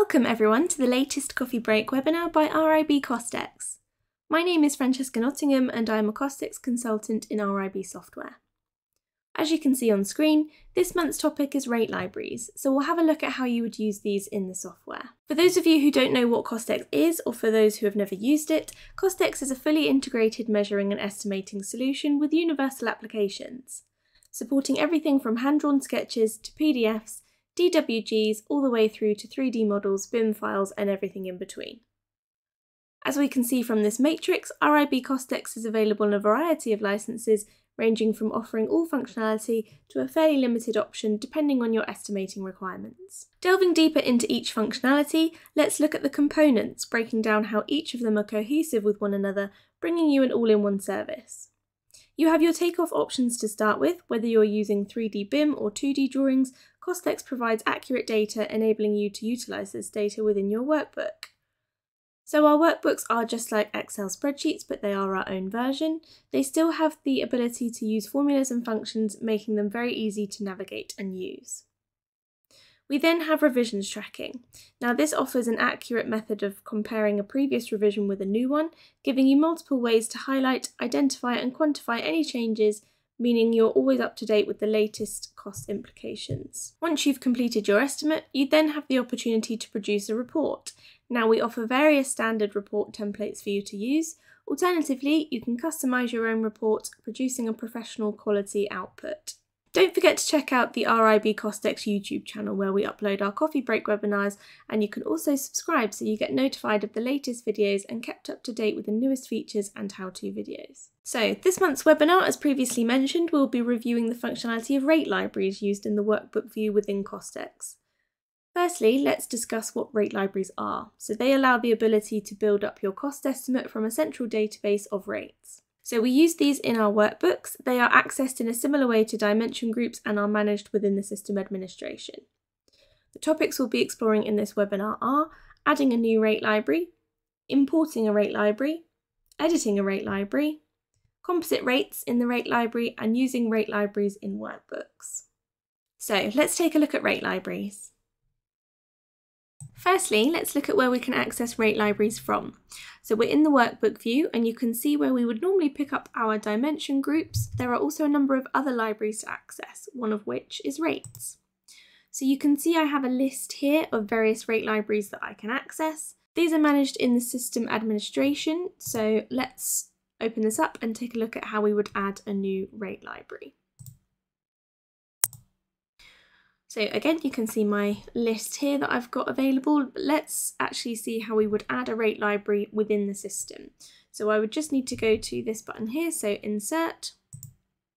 Welcome everyone to the latest coffee break webinar by RIB CostX. My name is Francesca Nottingham and I am a CostX consultant in RIB software. As you can see on screen, this month's topic is rate libraries, so we'll have a look at how you would use these in the software. For those of you who don't know what CostX is, or for those who have never used it, CostX is a fully integrated measuring and estimating solution with universal applications, supporting everything from hand-drawn sketches to PDFs DWGs all the way through to 3D models, BIM files and everything in between. As we can see from this matrix, RIB CostX is available in a variety of licenses ranging from offering all functionality to a fairly limited option depending on your estimating requirements. Delving deeper into each functionality, let's look at the components, breaking down how each of them are cohesive with one another, bringing you an all-in-one service. You have your takeoff options to start with, whether you're using 3D BIM or 2D drawings, CostX provides accurate data enabling you to utilise this data within your workbook. So our workbooks are just like Excel spreadsheets, but they are our own version. They still have the ability to use formulas and functions, making them very easy to navigate and use. We then have revisions tracking. Now this offers an accurate method of comparing a previous revision with a new one, giving you multiple ways to highlight, identify and quantify any changes meaning you're always up to date with the latest cost implications. Once you've completed your estimate, you then have the opportunity to produce a report. Now we offer various standard report templates for you to use. Alternatively, you can customise your own report, producing a professional quality output. Don't forget to check out the RIB CostX YouTube channel where we upload our coffee break webinars and you can also subscribe so you get notified of the latest videos and kept up to date with the newest features and how-to videos. So this month's webinar, as previously mentioned, we'll be reviewing the functionality of rate libraries used in the workbook view within CostX. Firstly, let's discuss what rate libraries are. So they allow the ability to build up your cost estimate from a central database of rates. So we use these in our workbooks. They are accessed in a similar way to dimension groups and are managed within the system administration. The topics we'll be exploring in this webinar are adding a new rate library, importing a rate library, editing a rate library, composite rates in the rate library and using rate libraries in workbooks. So let's take a look at rate libraries. Firstly, let's look at where we can access rate libraries from. So we're in the workbook view and you can see where we would normally pick up our dimension groups. There are also a number of other libraries to access, one of which is rates. So you can see I have a list here of various rate libraries that I can access. These are managed in the system administration. So let's open this up and take a look at how we would add a new rate library. So again, you can see my list here that I've got available. Let's actually see how we would add a rate library within the system. So I would just need to go to this button here, so insert,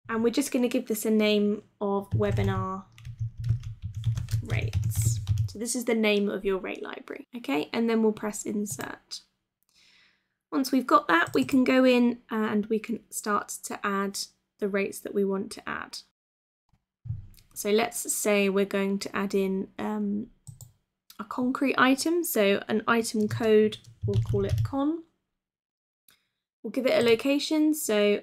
and we're just going to give this a name of webinar rates. So this is the name of your rate library, okay? And then we'll press insert. Once we've got that, we can go in uh, and we can start to add the rates that we want to add. So let's say we're going to add in um, a concrete item. So an item code, we'll call it con. We'll give it a location, so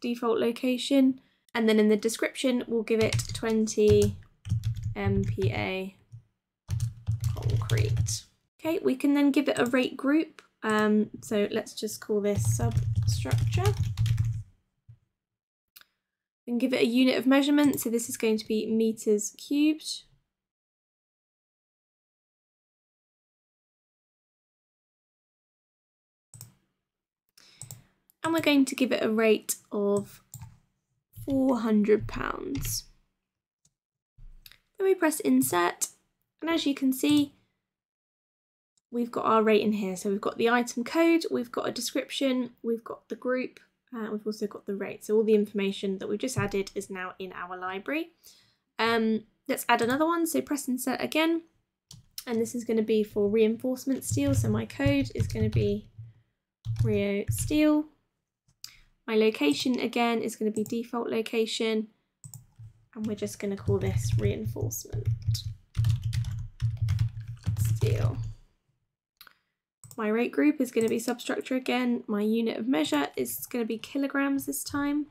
default location. And then in the description, we'll give it 20 MPa concrete. Okay, we can then give it a rate group. Um, so let's just call this substructure and give it a unit of measurement. So this is going to be meters cubed. And we're going to give it a rate of £400. Then we press insert and as you can see we've got our rate in here. So we've got the item code, we've got a description, we've got the group, uh, we've also got the rate. So all the information that we've just added is now in our library. Um, let's add another one. So press insert again. And this is going to be for reinforcement steel. So my code is going to be Rio steel. My location again is going to be default location. And we're just going to call this reinforcement steel. My rate group is going to be substructure again. My unit of measure is going to be kilograms this time.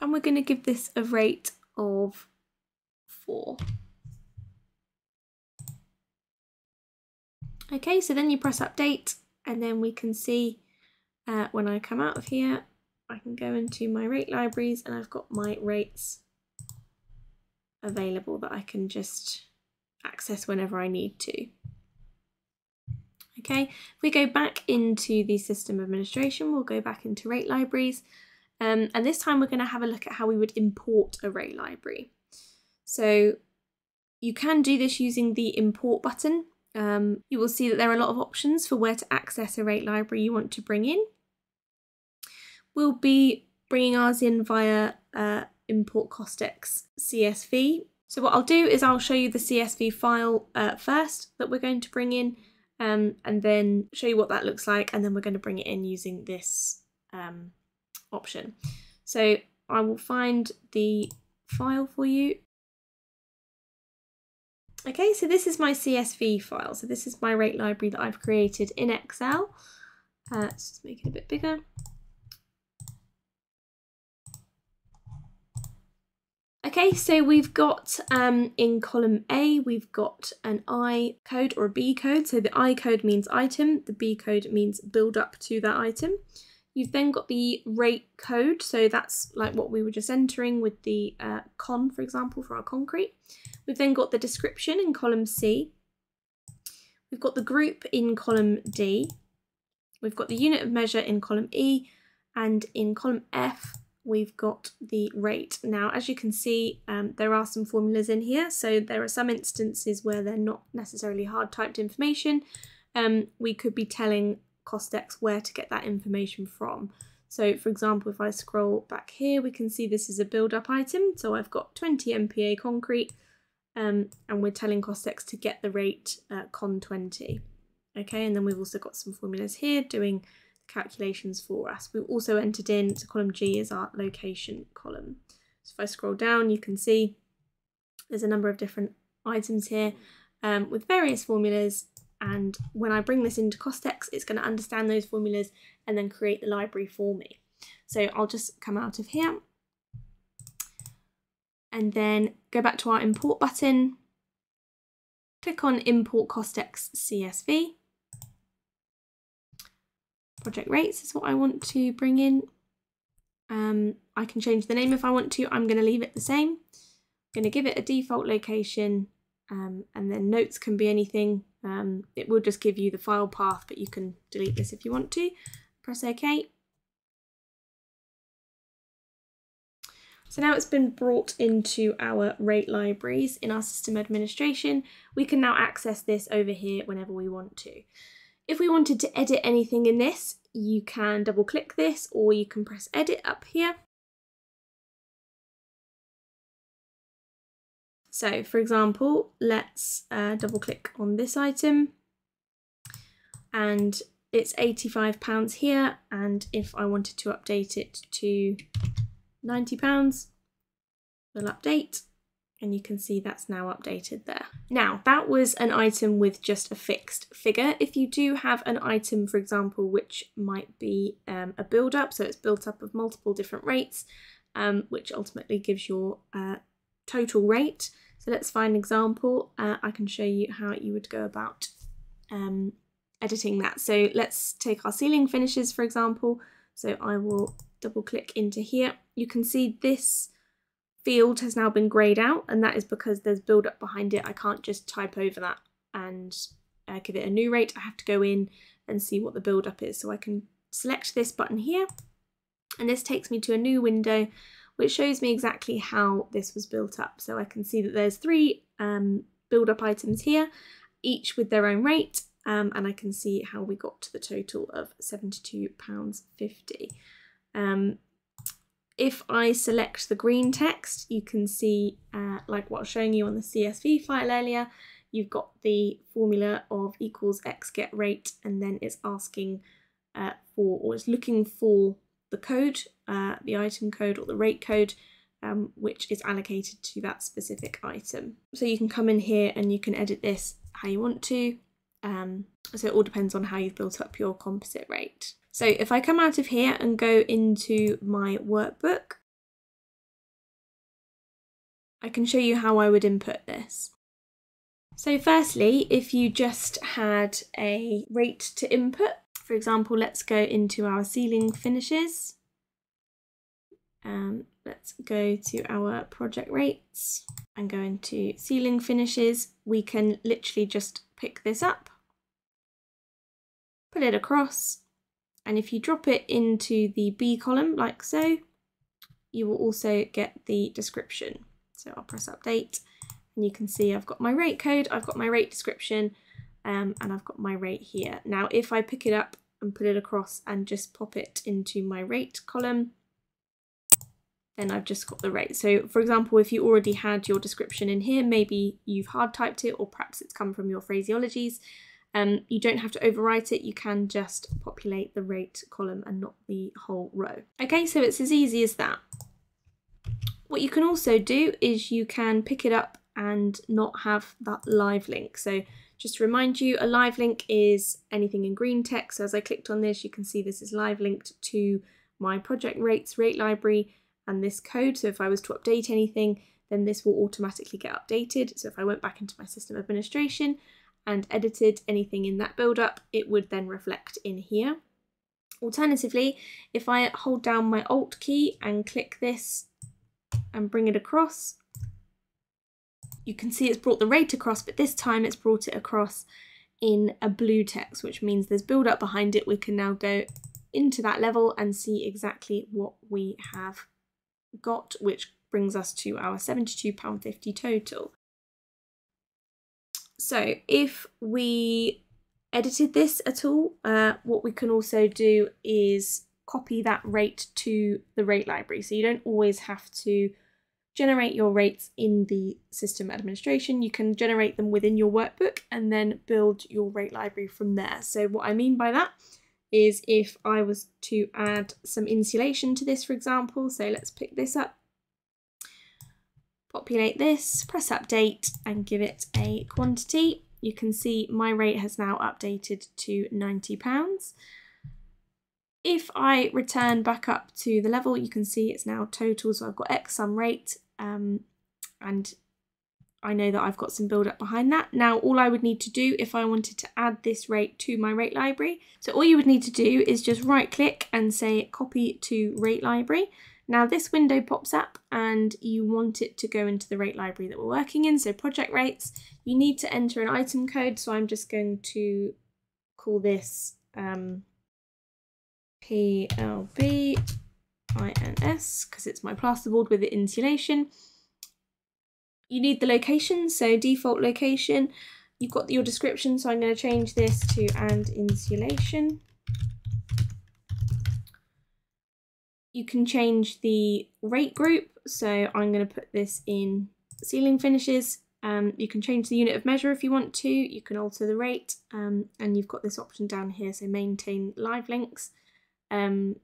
And we're going to give this a rate of 4. Okay, so then you press update and then we can see uh, when I come out of here, I can go into my rate libraries and I've got my rates available that I can just access whenever I need to. Okay, if we go back into the system administration, we'll go back into rate libraries. Um, and this time we're going to have a look at how we would import a rate library. So you can do this using the import button. Um, you will see that there are a lot of options for where to access a rate library you want to bring in. We'll be bringing ours in via uh, import CostX CSV. So what I'll do is I'll show you the CSV file uh, first that we're going to bring in um, and then show you what that looks like and then we're going to bring it in using this um, option. So I will find the file for you. Okay, so this is my CSV file. So this is my rate library that I've created in Excel. Uh, let's just make it a bit bigger. Okay, so we've got um, in column A, we've got an I code or a B code. So the I code means item, the B code means build up to that item. You've then got the rate code, so that's like what we were just entering with the uh, con, for example, for our concrete. We've then got the description in column C. We've got the group in column D. We've got the unit of measure in column E, and in column F, we've got the rate. Now, as you can see, um, there are some formulas in here. So there are some instances where they're not necessarily hard typed information. Um, we could be telling CostX where to get that information from. So for example, if I scroll back here, we can see this is a build-up item. So I've got 20 MPa concrete um, and we're telling CostX to get the rate uh, con 20. Okay, and then we've also got some formulas here doing calculations for us. We've also entered in, so column G is our location column. So if I scroll down, you can see there's a number of different items here um, with various formulas. And when I bring this into CostX, it's going to understand those formulas and then create the library for me. So I'll just come out of here and then go back to our import button, click on import CostX CSV project rates is what I want to bring in. Um, I can change the name if I want to. I'm going to leave it the same. I'm going to give it a default location um, and then notes can be anything. Um, it will just give you the file path, but you can delete this if you want to. Press OK. So now it's been brought into our rate libraries in our system administration. We can now access this over here whenever we want to. If we wanted to edit anything in this, you can double click this or you can press edit up here. So for example, let's uh, double click on this item. And it's £85 here. And if I wanted to update it to £90, we'll update and you can see that's now updated there. Now that was an item with just a fixed figure. If you do have an item, for example, which might be um, a build up, so it's built up of multiple different rates, um, which ultimately gives your uh, total rate. So let's find an example. Uh, I can show you how you would go about um, editing that. So let's take our ceiling finishes, for example. So I will double click into here. You can see this field has now been greyed out and that is because there's build up behind it. I can't just type over that and uh, give it a new rate. I have to go in and see what the build up is. So I can select this button here and this takes me to a new window which shows me exactly how this was built up. So I can see that there's three um, build up items here, each with their own rate um, and I can see how we got to the total of £72.50. Um, if I select the green text, you can see, uh, like what I was showing you on the CSV file earlier, you've got the formula of equals x get rate, and then it's asking uh, for, or it's looking for the code, uh, the item code or the rate code, um, which is allocated to that specific item. So you can come in here and you can edit this how you want to. Um, so it all depends on how you've built up your composite rate. So if I come out of here and go into my workbook, I can show you how I would input this. So firstly, if you just had a rate to input, for example, let's go into our ceiling finishes. Um, let's go to our project rates and go into ceiling finishes. We can literally just pick this up, put it across, and if you drop it into the B column like so, you will also get the description. So I'll press update and you can see I've got my rate code, I've got my rate description, um, and I've got my rate here. Now, if I pick it up and put it across and just pop it into my rate column, then I've just got the rate. So for example, if you already had your description in here, maybe you've hard typed it or perhaps it's come from your phraseologies, um, you don't have to overwrite it, you can just populate the rate column and not the whole row. Okay, so it's as easy as that. What you can also do is you can pick it up and not have that live link. So just to remind you, a live link is anything in green text. So as I clicked on this, you can see this is live linked to my project rates rate library and this code. So if I was to update anything, then this will automatically get updated. So if I went back into my system administration and edited anything in that build up, it would then reflect in here. Alternatively, if I hold down my Alt key and click this and bring it across, you can see it's brought the rate across, but this time it's brought it across in a blue text, which means there's build up behind it. We can now go into that level and see exactly what we have got, which brings us to our £72.50 total. So if we edited this at all, uh, what we can also do is copy that rate to the rate library. So you don't always have to generate your rates in the system administration. You can generate them within your workbook and then build your rate library from there. So what I mean by that is if I was to add some insulation to this, for example, so let's pick this up, populate this, press update and give it a quantity. You can see my rate has now updated to £90. If I return back up to the level, you can see it's now total. So I've got X sum rate um, and I know that I've got some build up behind that. Now, all I would need to do if I wanted to add this rate to my rate library, so all you would need to do is just right click and say copy to rate library. Now this window pops up and you want it to go into the rate library that we're working in, so project rates. You need to enter an item code, so I'm just going to call this um, PLB INS because it's my plasterboard with the insulation. You need the location, so default location. You've got your description, so I'm going to change this to and insulation. You can change the rate group, so I'm going to put this in ceiling finishes. Um, you can change the unit of measure if you want to, you can alter the rate, um, and you've got this option down here, so maintain live links. Um,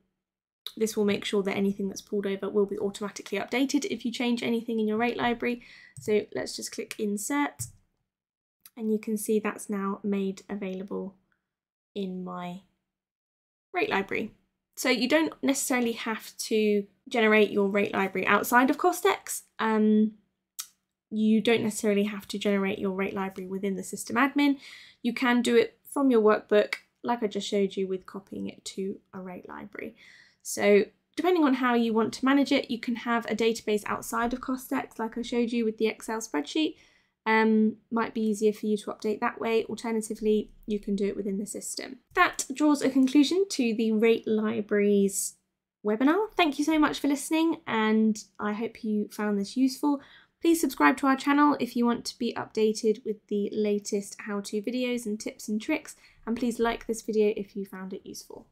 this will make sure that anything that's pulled over will be automatically updated if you change anything in your rate library. So let's just click insert and you can see that's now made available in my rate library. So you don't necessarily have to generate your rate library outside of CostX. Um, you don't necessarily have to generate your rate library within the system admin. You can do it from your workbook, like I just showed you with copying it to a rate library. So depending on how you want to manage it, you can have a database outside of CostX, like I showed you with the Excel spreadsheet. Um, might be easier for you to update that way. Alternatively, you can do it within the system. That draws a conclusion to the Rate Libraries webinar. Thank you so much for listening and I hope you found this useful. Please subscribe to our channel if you want to be updated with the latest how-to videos and tips and tricks and please like this video if you found it useful.